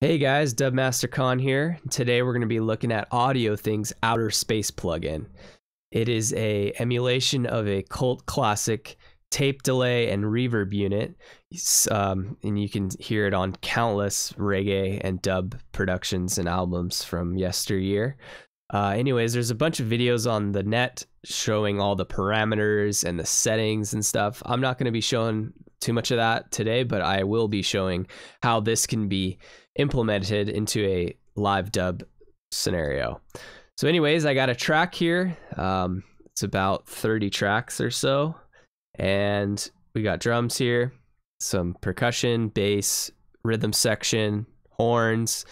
Hey guys, Dubmaster Kahn here. Today we're going to be looking at Audiothing's Outer Space plugin. It is a emulation of a cult classic tape delay and reverb unit, um, and you can hear it on countless reggae and dub productions and albums from yesteryear. Uh, anyways, there's a bunch of videos on the net showing all the parameters and the settings and stuff. I'm not going to be showing too much of that today, but I will be showing how this can be implemented into a live dub scenario. So, anyways, I got a track here. Um, it's about 30 tracks or so. And we got drums here, some percussion, bass, rhythm section, horns,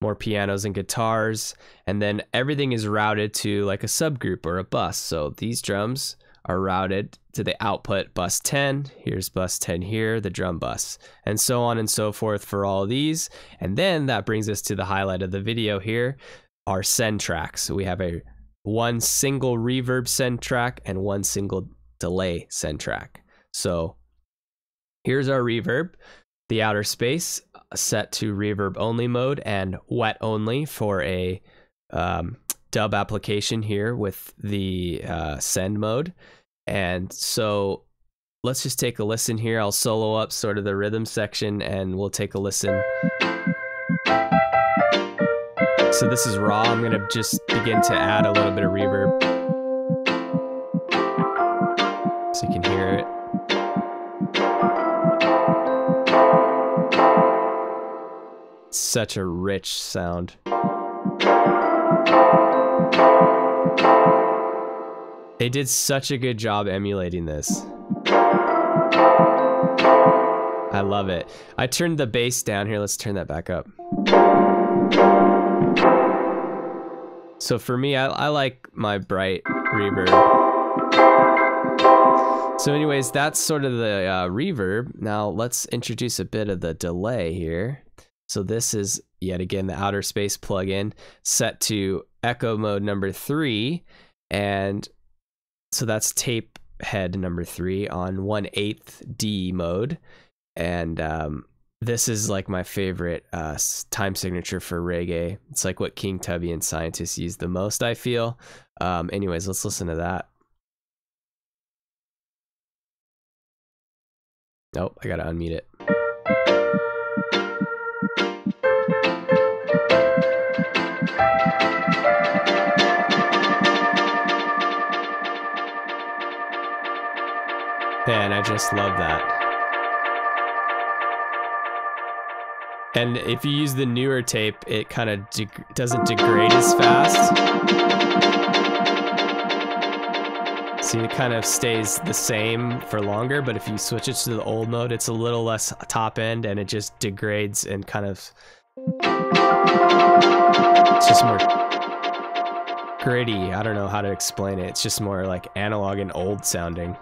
more pianos and guitars. And then everything is routed to like a subgroup or a bus. So these drums are routed to the output bus 10. Here's bus 10 here, the drum bus, and so on and so forth for all these. And then that brings us to the highlight of the video here, our send tracks. So we have a one single reverb send track and one single delay send track. So here's our reverb, the outer space set to reverb only mode and wet only for a um, dub application here with the uh, send mode. And so let's just take a listen here. I'll solo up sort of the rhythm section and we'll take a listen. So this is raw. I'm going to just begin to add a little bit of reverb. So you can hear it. Such a rich sound. They did such a good job emulating this. I love it. I turned the bass down here. Let's turn that back up. So for me, I, I like my bright reverb. So anyways, that's sort of the uh, reverb. Now let's introduce a bit of the delay here. So this is yet again the outer space plugin set to echo mode number three. And so that's tape head number three on one eighth D mode. And um, this is like my favorite uh, time signature for reggae. It's like what King Tubby and scientists use the most, I feel. Um, anyways, let's listen to that. Nope, I gotta unmute it. Man, I just love that. And if you use the newer tape, it kind of de doesn't degrade as fast. See, it kind of stays the same for longer, but if you switch it to the old mode, it's a little less top end and it just degrades and kind of... It's just more gritty. I don't know how to explain it. It's just more like analog and old sounding.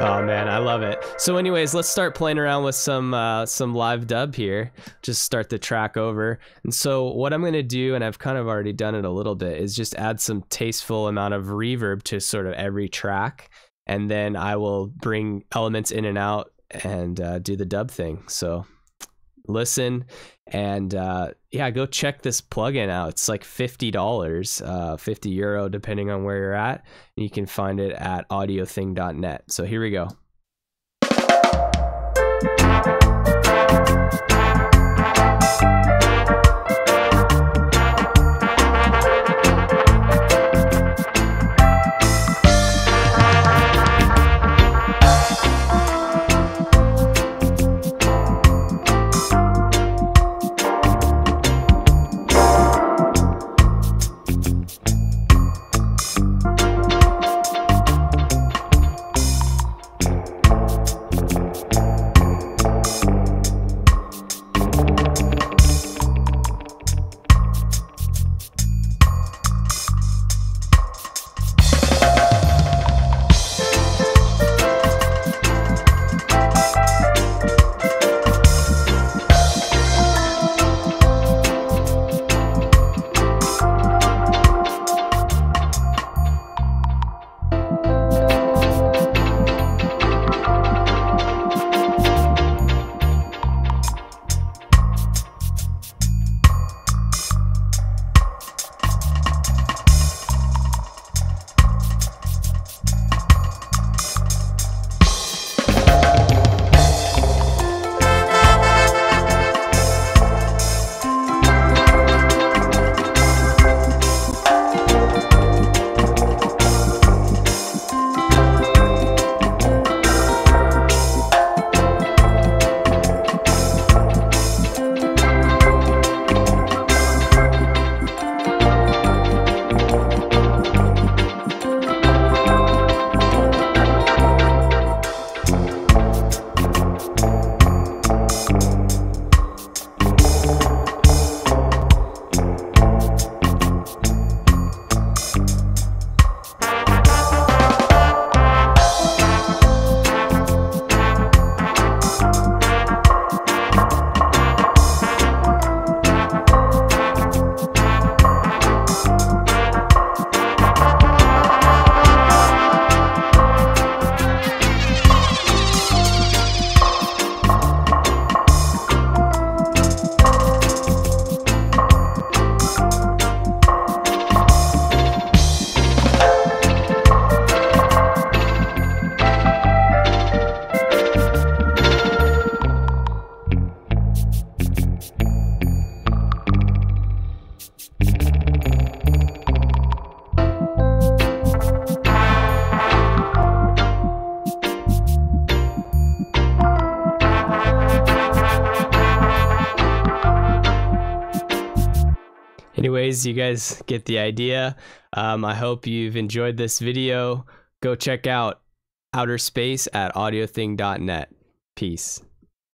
Oh man, I love it. So, anyways, let's start playing around with some uh, some live dub here. Just start the track over. And so, what I'm gonna do, and I've kind of already done it a little bit, is just add some tasteful amount of reverb to sort of every track, and then I will bring elements in and out and uh, do the dub thing. So, listen and uh, yeah go check this plugin out. It's like $50 uh, 50 euro depending on where you're at. And you can find it at audiothing.net so here we go anyways, you guys get the idea. Um, I hope you've enjoyed this video. Go check out Outer Space at audiothing.net. Peace.